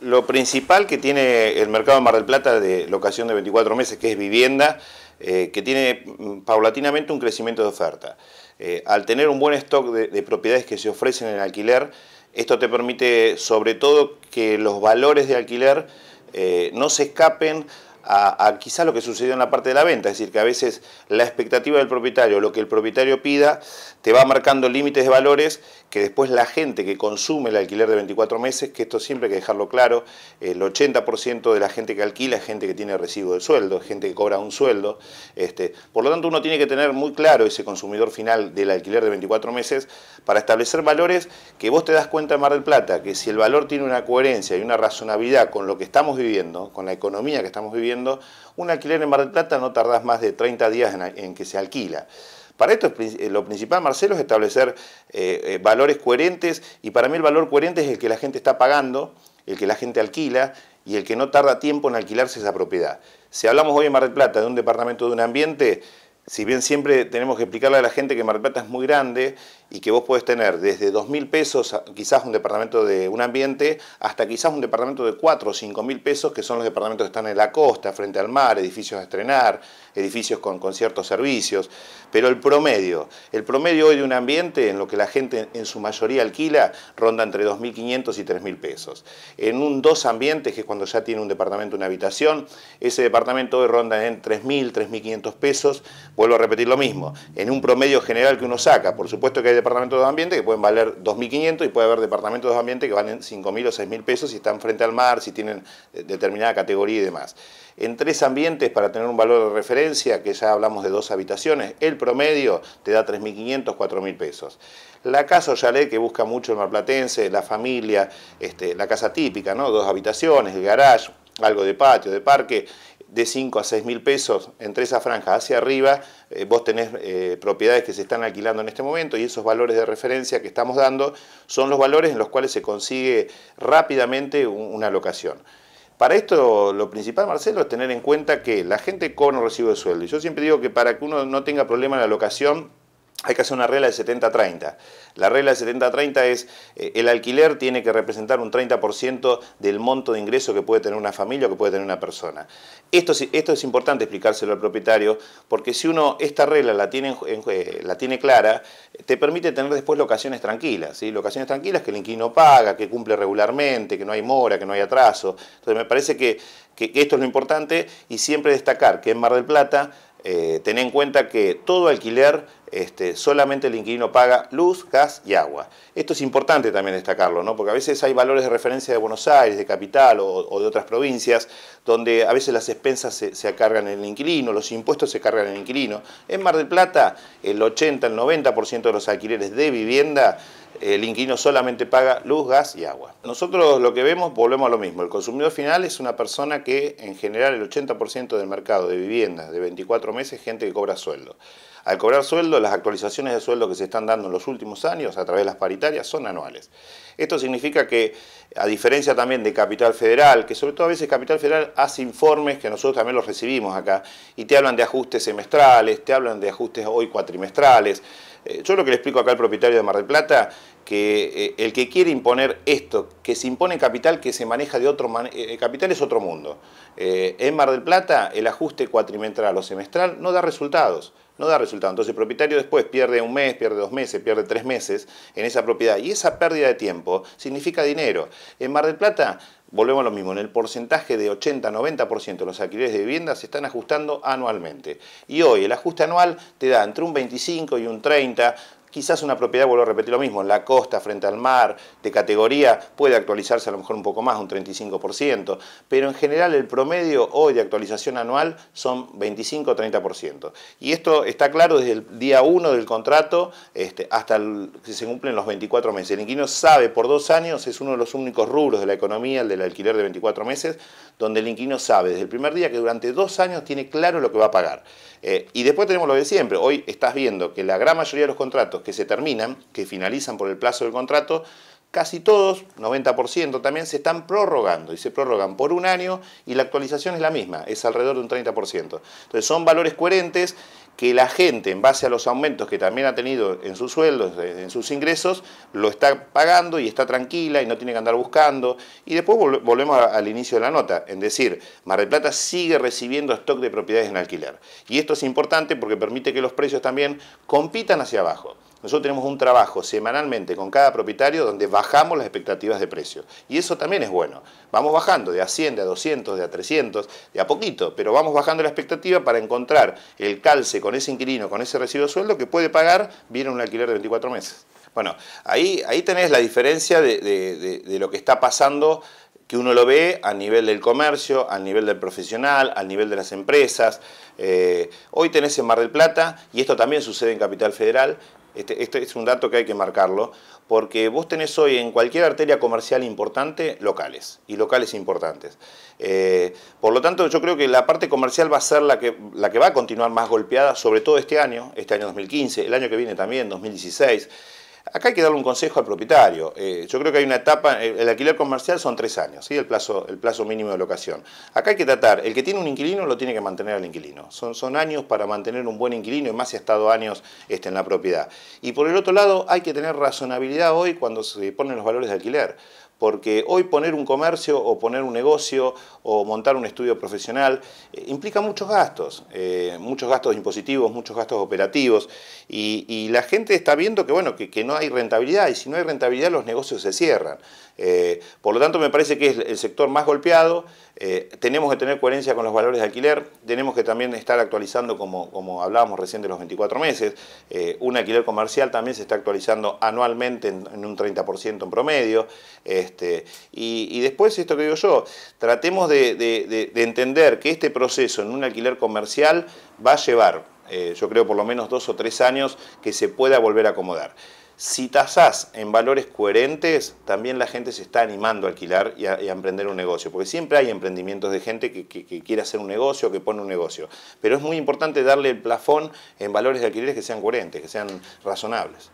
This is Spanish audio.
lo principal que tiene el mercado de Mar del Plata de locación de 24 meses, que es vivienda, eh, que tiene mm, paulatinamente un crecimiento de oferta. Eh, al tener un buen stock de, propiedades que se ofrecen en alquiler, esto te permite sobre todo que los valores de alquiler eh, no se escapen a, quizá lo que sucedió en la parte de la venta, es decir, que a veces la expectativa del propietario, lo que el propietario pida, te va marcando límites de valores que después la gente que consume el alquiler de 24 meses, que esto siempre hay que dejarlo claro, el 80% de la gente que alquila es gente que tiene recibo de sueldo, gente que cobra un sueldo, este, por lo tanto uno tiene que tener muy claro ese consumidor final del alquiler de 24 meses para establecer valores que vos te das cuenta en Mar del Plata, que si el valor tiene una coherencia y una razonabilidad con lo que estamos viviendo, con la economía que estamos viviendo, un alquiler en Mar del Plata no tardás más de 30 días en que se alquila. Para esto eh, lo principal, Marcelo, es establecer eh, eh, valores coherentes y para mí el valor coherente es el que la gente está pagando, el que la gente alquila y el que no tarda tiempo en alquilarse esa propiedad. Si hablamos hoy en Mar del Plata de un departamento de un ambiente, si bien siempre tenemos que explicarle a la gente que Mar del Plata es muy grande y que vos podés tener desde 2.000 pesos, quizás un departamento de un ambiente, hasta quizás un departamento de 4 o 5.000 pesos, que son los departamentos que están en la costa, frente al mar, edificios a estrenar, edificios con, con ciertos servicios. Pero el promedio, el promedio hoy de un ambiente, en lo que la gente en su mayoría alquila, ronda entre 2.500 y 3.000 pesos. En un dos ambientes, que es cuando ya tiene un departamento, una habitación, ese departamento hoy ronda en 3.000, 3.500 pesos. Vuelvo a repetir lo mismo, en un promedio general que uno saca, por supuesto que hay departamentos de ambiente que pueden valer 2.500 y puede haber departamentos de ambiente que valen 5.000 o 6.000 pesos si están frente al mar, si tienen eh, determinada categoría y demás. En tres ambientes, para tener un valor de referencia, que ya hablamos de dos habitaciones, el promedio te da 3.500, 4.000 pesos. La casa o que busca mucho el marplatense, la familia, este, la casa típica, ¿no? dos habitaciones, el garage, algo de patio, de parque, de 5 a 6 mil pesos entre esa franja hacia arriba, eh, vos tenés eh, propiedades que se están alquilando en este momento y esos valores de referencia que estamos dando son los valores en los cuales se consigue rápidamente una locación. Para esto lo principal, Marcelo, es tener en cuenta que la gente cobra un recibo de sueldo. Y yo siempre digo que para que uno no tenga problema en la locación, hay que hacer una regla de 70-30. La regla de 70-30 es eh, el alquiler tiene que representar un 30% del monto de ingreso que puede tener una familia o que puede tener una persona. Esto, esto es importante explicárselo al propietario porque si uno esta regla la tiene, eh, la tiene clara, te permite tener después locaciones tranquilas. ¿sí? Locaciones tranquilas que el inquilino paga, que cumple regularmente, que no hay mora, que no hay atraso. Entonces me parece que, que esto es lo importante y siempre destacar que en Mar del Plata eh, ten en cuenta que todo alquiler este, solamente el inquilino paga luz, gas y agua. Esto es importante también destacarlo, ¿no? porque a veces hay valores de referencia de Buenos Aires, de Capital o, de otras provincias, donde a veces las expensas se, se, cargan en el inquilino, los impuestos se cargan en el inquilino. En Mar del Plata, el 80, el 90% de los alquileres de vivienda el inquilino solamente paga luz, gas y agua. Nosotros lo que vemos, volvemos a lo mismo, el consumidor final es una persona que en general el 80% del mercado de viviendas de 24 meses es gente que cobra sueldo. Al cobrar sueldo, las actualizaciones de sueldo que se están dando en los últimos años a través de las paritarias son anuales. Esto significa que, a diferencia también de Capital Federal, que sobre todo a veces Capital Federal hace informes que nosotros también los recibimos acá, y te hablan de ajustes semestrales, te hablan de ajustes hoy cuatrimestrales, yo lo que le explico acá al propietario de Mar del Plata, que eh, el que quiere imponer esto, que se impone capital que se maneja de otro eh, capital es otro mundo. en Mar del Plata el ajuste cuatrimestral o semestral no da resultados no da resultado. Entonces el propietario después pierde un mes, pierde dos meses, pierde tres meses en esa propiedad. Y esa pérdida de tiempo significa dinero. En Mar del Plata volvemos a lo mismo, en el porcentaje de 80-90% de los alquileres de viviendas se están ajustando anualmente. Y hoy el ajuste anual te da entre un 25 y un 30, Quizás una propiedad, vuelvo a repetir lo mismo, en la costa, frente al mar, de categoría, puede actualizarse a lo mejor un poco más, un 35%, pero en general el promedio hoy de actualización anual son 25-30%. Y esto está claro desde el día 1 del contrato este, hasta que se cumplen los 24 meses. El inquilino sabe por dos años, es uno de los únicos rubros de la economía, el del alquiler de 24 meses, donde el inquilino sabe desde el primer día que durante dos años tiene claro lo que va a pagar. Eh, y después tenemos lo de siempre. Hoy estás viendo que la gran mayoría de los contratos que se terminan, que finalizan por el plazo del contrato, casi todos, 90% también, se están prorrogando y se prorrogan por un año y la actualización es la misma, es alrededor de un 30%. Entonces son valores coherentes que la gente, en base a los aumentos que también ha tenido en sus sueldos, en sus ingresos, lo está pagando y está tranquila y no tiene que andar buscando. Y después volvemos al inicio de la nota, en decir, Mar del Plata sigue recibiendo stock de propiedades en alquiler. Y esto es importante porque permite que los precios también compitan hacia abajo. Nosotros tenemos un trabajo semanalmente con cada propietario donde bajamos las expectativas de precio. Y eso también es bueno. Vamos bajando de a 100, de a 200, de a 300, de a poquito, pero vamos bajando la expectativa para encontrar el calce con ese inquilino, con ese recibo de sueldo que puede pagar bien un alquiler de 24 meses. Bueno, ahí, ahí tenés la diferencia de, lo que está pasando que uno lo ve a nivel del comercio, a nivel del profesional, a nivel de las empresas. Eh, hoy tenés en Mar del Plata, y esto también sucede en Capital Federal, este, este, es un dato que hay que marcarlo, porque vos tenés hoy en cualquier arteria comercial importante locales, y locales importantes. Eh, por lo tanto, yo creo que la parte comercial va a ser la que, la que va a continuar más golpeada, sobre todo este año, este año 2015, el año que viene también, 2016. Acá hay que darle un consejo al propietario. Eh, yo creo que hay una etapa, el alquiler comercial son tres años, ¿sí? el, plazo, el plazo mínimo de locación. Acá hay que tratar, el que tiene un inquilino lo tiene que mantener al inquilino. Son, son años para mantener un buen inquilino y más si ha estado años este, en la propiedad. Y por el otro lado, hay que tener razonabilidad hoy cuando se ponen los valores de alquiler porque hoy poner un comercio o poner un negocio o montar un estudio profesional eh, implica muchos gastos, eh, muchos gastos impositivos, muchos gastos operativos y, la gente está viendo que, bueno, que, no hay rentabilidad y si no hay rentabilidad los negocios se cierran. Eh, por lo tanto me parece que es el sector más golpeado, tenemos que tener coherencia con los valores de alquiler, tenemos que también estar actualizando como, como hablábamos recién de los 24 meses, un alquiler comercial también se está actualizando anualmente en, un 30% en promedio. Este, y, después esto que digo yo, tratemos de, entender que este proceso en un alquiler comercial va a llevar, eh, yo creo por lo menos dos o tres años, que se pueda volver a acomodar. Si tasás en valores coherentes, también la gente se está animando a alquilar y a, emprender un negocio, porque siempre hay emprendimientos de gente que, que, quiere hacer un negocio, que pone un negocio. Pero es muy importante darle el plafón en valores de alquileres que sean coherentes, que sean razonables.